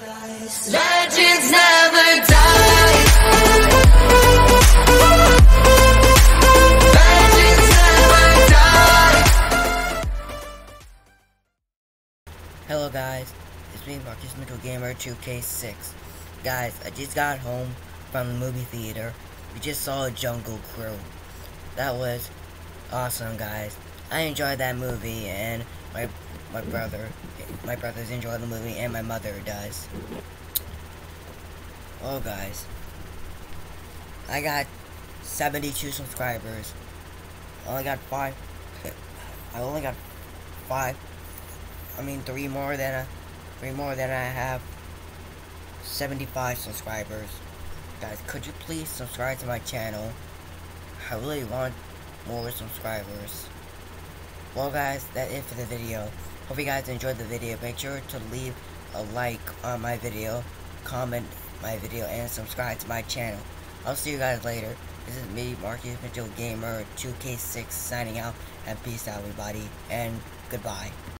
Never die. Hello guys, it's me Marquise Mitchell Gamer 2K6. Guys, I just got home from the movie theater. We just saw Jungle Cruise. That was awesome guys. I enjoyed that movie and my my brother my brothers enjoy the movie and my mother does. Oh guys. I got 72 subscribers. I only got five I only got five I mean three more than a three more than I have 75 subscribers. Guys, could you please subscribe to my channel? I really want more subscribers. Well guys, that's it for the video. Hope you guys enjoyed the video. Make sure to leave a like on my video, comment my video, and subscribe to my channel. I'll see you guys later. This is me, Marquise Mitchell Gamer 2K6 signing out, and peace out everybody, and goodbye.